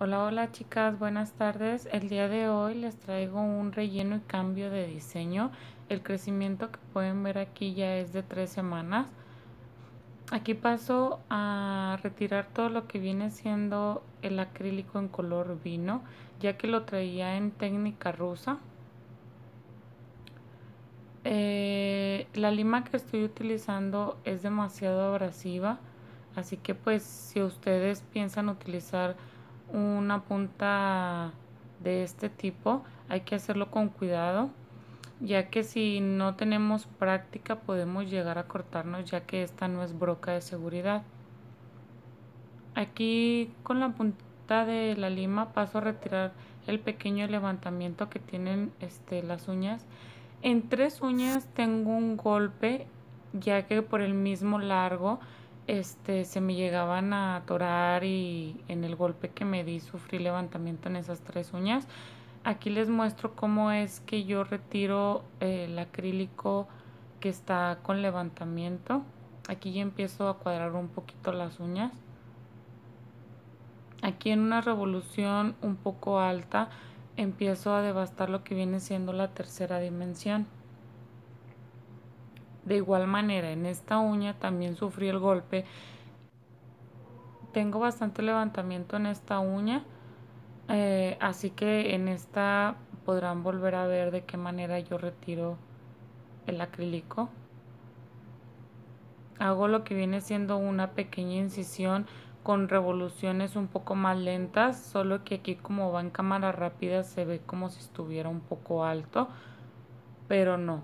Hola, hola chicas, buenas tardes. El día de hoy les traigo un relleno y cambio de diseño. El crecimiento que pueden ver aquí ya es de tres semanas. Aquí paso a retirar todo lo que viene siendo el acrílico en color vino, ya que lo traía en técnica rusa. Eh, la lima que estoy utilizando es demasiado abrasiva, así que pues si ustedes piensan utilizar una punta de este tipo hay que hacerlo con cuidado ya que si no tenemos práctica podemos llegar a cortarnos ya que esta no es broca de seguridad. Aquí con la punta de la lima paso a retirar el pequeño levantamiento que tienen este, las uñas. En tres uñas tengo un golpe ya que por el mismo largo este, se me llegaban a atorar y en el golpe que me di sufrí levantamiento en esas tres uñas. Aquí les muestro cómo es que yo retiro eh, el acrílico que está con levantamiento. Aquí ya empiezo a cuadrar un poquito las uñas. Aquí en una revolución un poco alta empiezo a devastar lo que viene siendo la tercera dimensión. De igual manera, en esta uña también sufrí el golpe. Tengo bastante levantamiento en esta uña, eh, así que en esta podrán volver a ver de qué manera yo retiro el acrílico. Hago lo que viene siendo una pequeña incisión con revoluciones un poco más lentas, solo que aquí como va en cámara rápida se ve como si estuviera un poco alto, pero no,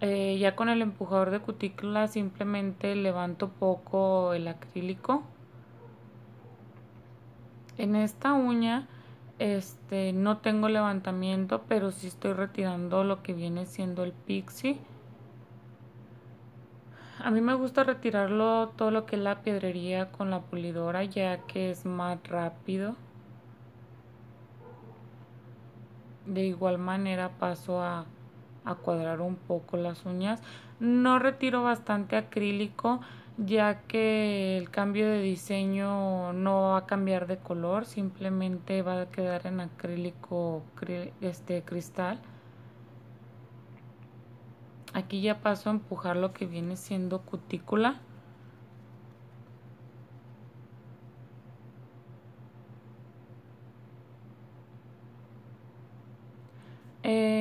eh, ya con el empujador de cutícula simplemente levanto poco el acrílico. En esta uña este, no tengo levantamiento, pero sí estoy retirando lo que viene siendo el pixie. A mí me gusta retirarlo todo lo que es la piedrería con la pulidora ya que es más rápido. De igual manera paso a a cuadrar un poco las uñas. No retiro bastante acrílico ya que el cambio de diseño no va a cambiar de color, simplemente va a quedar en acrílico este cristal. Aquí ya paso a empujar lo que viene siendo cutícula.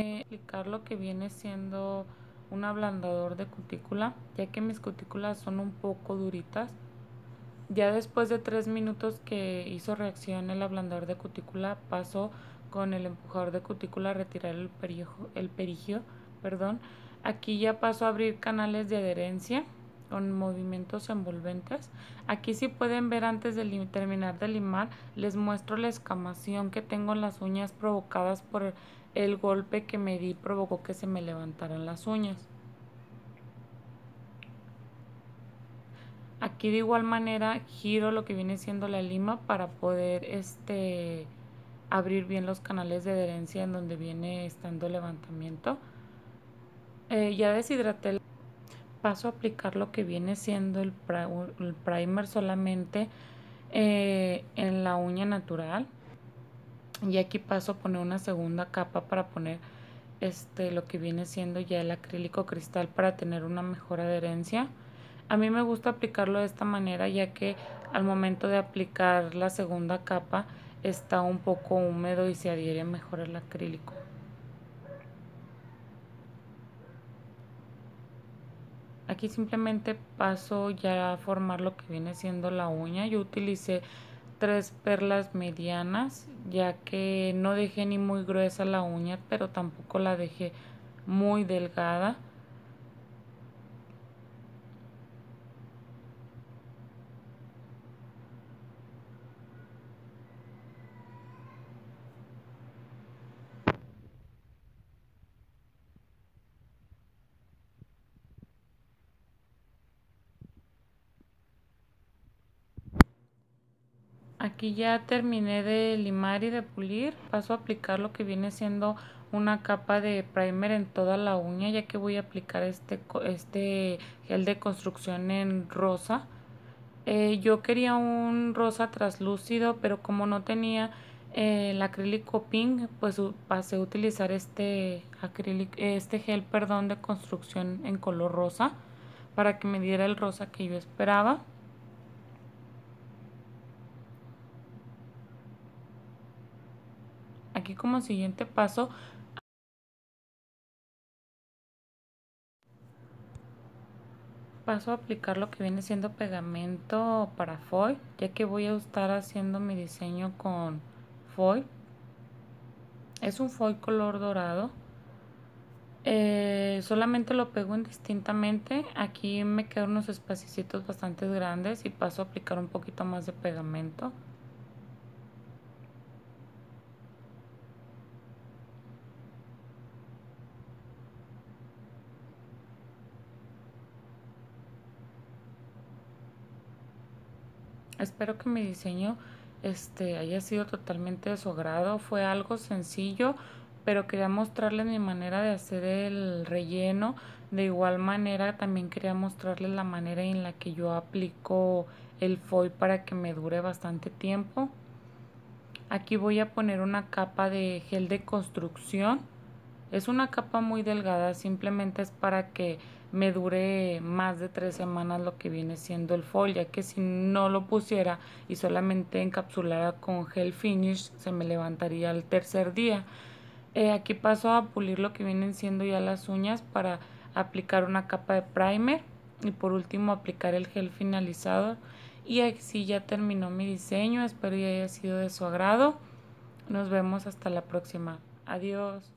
Explicar lo que viene siendo un ablandador de cutícula, ya que mis cutículas son un poco duritas. Ya después de tres minutos que hizo reacción el ablandador de cutícula, paso con el empujador de cutícula a retirar el, el perigio. Perdón. Aquí ya paso a abrir canales de adherencia con movimientos envolventes. Aquí si pueden ver antes de terminar de limar, les muestro la escamación que tengo en las uñas provocadas por el golpe que me di provocó que se me levantaran las uñas. Aquí de igual manera giro lo que viene siendo la lima para poder este abrir bien los canales de adherencia en donde viene estando levantamiento. Eh, ya deshidraté paso a aplicar lo que viene siendo el, primer solamente eh, en la uña natural y aquí paso a poner una segunda capa para poner este lo que viene siendo ya el acrílico cristal para tener una mejor adherencia. A mí me gusta aplicarlo de esta manera ya que al momento de aplicar la segunda capa está un poco húmedo y se adhiere mejor el acrílico. Aquí simplemente paso ya a formar lo que viene siendo la uña. Yo utilicé tres perlas medianas ya que no dejé ni muy gruesa la uña pero tampoco la dejé muy delgada Aquí ya terminé de limar y de pulir. Paso a aplicar lo que viene siendo una capa de primer en toda la uña ya que voy a aplicar este, este gel de construcción en rosa. Eh, yo quería un rosa traslúcido, pero como no tenía eh, el acrílico pink, pues pasé a utilizar este acrílico, este gel, perdón, de construcción en color rosa para que me diera el rosa que yo esperaba. Aquí como siguiente paso. Paso a aplicar lo que viene siendo pegamento para foil ya que voy a estar haciendo mi diseño con foil. Es un foil color dorado. Eh, solamente lo pego indistintamente. Aquí me quedan unos espacicitos bastante grandes y paso a aplicar un poquito más de pegamento Espero que mi diseño este, haya sido totalmente de su agrado. Fue algo sencillo, pero quería mostrarles mi manera de hacer el relleno. De igual manera también quería mostrarles la manera en la que yo aplico el foil para que me dure bastante tiempo. Aquí voy a poner una capa de gel de construcción. Es una capa muy delgada, simplemente es para que me dure más de tres semanas lo que viene siendo el foil, ya que si no lo pusiera y solamente encapsulara con gel finish, se me levantaría el tercer día. Eh, aquí paso a pulir lo que vienen siendo ya las uñas para aplicar una capa de primer y por último aplicar el gel finalizado. Y así ya terminó mi diseño espero que haya sido de su agrado. Nos vemos hasta la próxima. Adiós